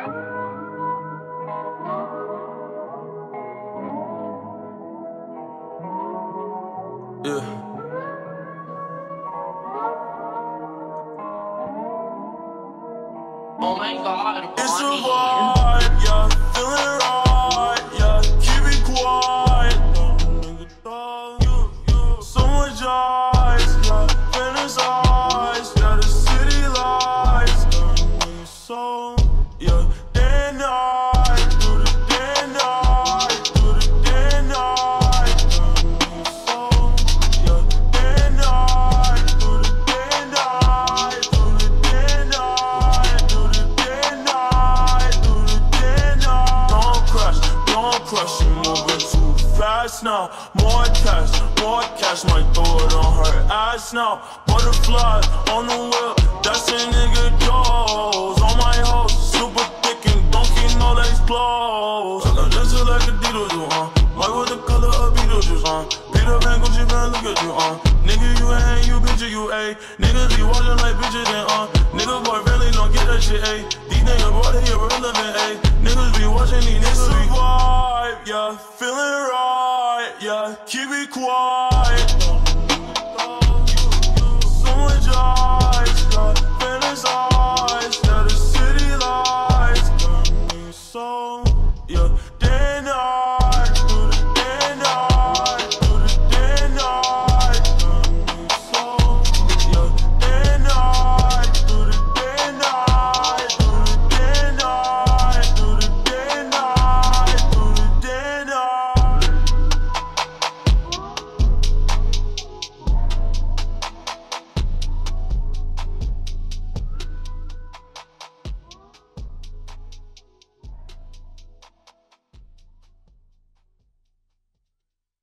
Yeah. Oh my god, It's a crush, you moving too fast now. More cash, more cash, might throw it on her ass now. Butterfly on the wheel, that's a nigga Joe's. On my hoes, super thick and don't keep no legs closed. I'm just like a Beetlejuice, uh. White with the color of Beetlejuice, uh. Peter Pan, Gucci man, look at you, uh. Nigga, you ain't you, bitch, you a. Niggas be watching like bitches, then, uh. Nigga, boy, really don't get that shit, a. These niggas, boy, they irrelevant, a. Niggas be watching these niggas vibe, yeah. Feeling right, yeah. Keep it quiet.